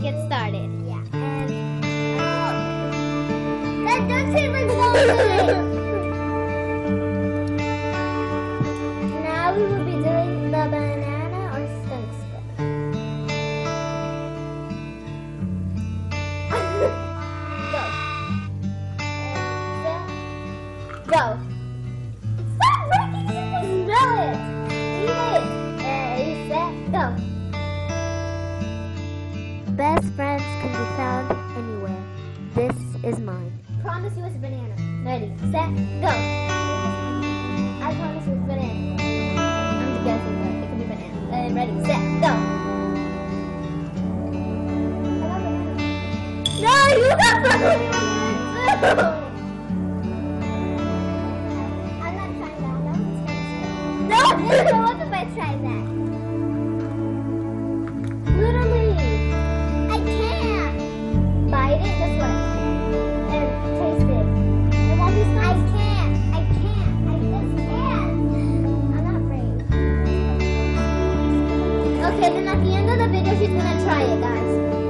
get started. Yeah. And that does seem like one Now we will be doing the banana or. Go. Go. Go. Best friends can be found anywhere. This is mine. Promise you it's a banana. Ready, set, go. I promise you it's a banana. I'm guessing, but it could be banana. And ready, set, go. Banana. No, you got broccoli bananas too! I'm not trying that. Okay, then at the end of the video, she's gonna try it, guys.